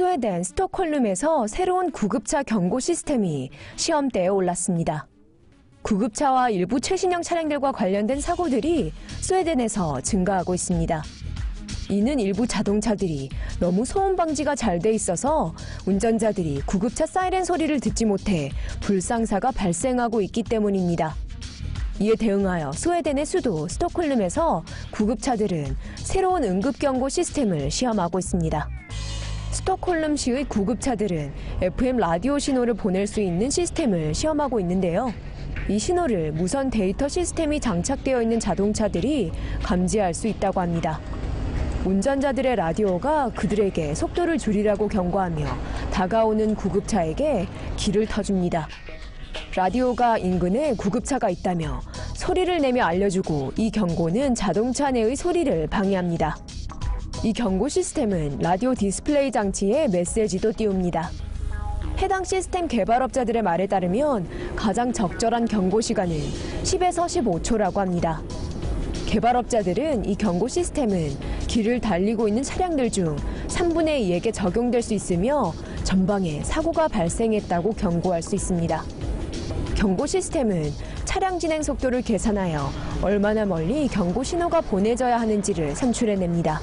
스웨덴 스톡홀름에서 새로운 구급차 경고 시스템이 시험대에 올랐습니다. 구급차와 일부 최신형 차량들과 관련된 사고들이 스웨덴에서 증가하고 있습니다. 이는 일부 자동차들이 너무 소음 방지가 잘 돼 있어서 운전자들이 구급차 사이렌 소리를 듣지 못해 불상사가 발생하고 있기 때문입니다. 이에 대응하여 스웨덴의 수도 스톡홀름에서 구급차들은 새로운 응급경고 시스템을 시험하고 있습니다. 스톡홀름시의 구급차들은 FM 라디오 신호를 보낼 수 있는 시스템을 시험하고 있는데요. 이 신호를 무선 데이터 시스템이 장착되어 있는 자동차들이 감지할 수 있다고 합니다. 운전자들의 라디오가 그들에게 속도를 줄이라고 경고하며 다가오는 구급차에게 길을 터줍니다. 라디오가 인근에 구급차가 있다며 소리를 내며 알려주고 이 경고는 자동차 내의 소리를 방해합니다. 이 경고 시스템은 라디오 디스플레이 장치에 메시지도 띄웁니다. 해당 시스템 개발업자들의 말에 따르면 가장 적절한 경고 시간은 10에서 15초라고 합니다. 개발업자들은 이 경고 시스템은 길을 달리고 있는 차량들 중 3분의 2에게 적용될 수 있으며 전방에 사고가 발생했다고 경고할 수 있습니다. 경고 시스템은 차량 진행 속도를 계산하여 얼마나 멀리 경고 신호가 보내져야 하는지를 산출해냅니다.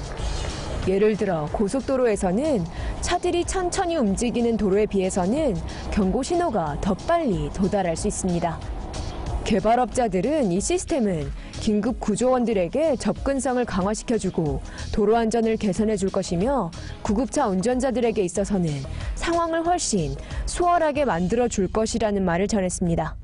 예를 들어 고속도로에서는 차들이 천천히 움직이는 도로에 비해서는 경고 신호가 더 빨리 도달할 수 있습니다. 개발업자들은 이 시스템은 긴급 구조원들에게 접근성을 강화시켜주고 도로 안전을 개선해 줄 것이며 구급차 운전자들에게 있어서는 상황을 훨씬 수월하게 만들어 줄 것이라는 말을 전했습니다.